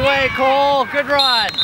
way, Cole. Good run.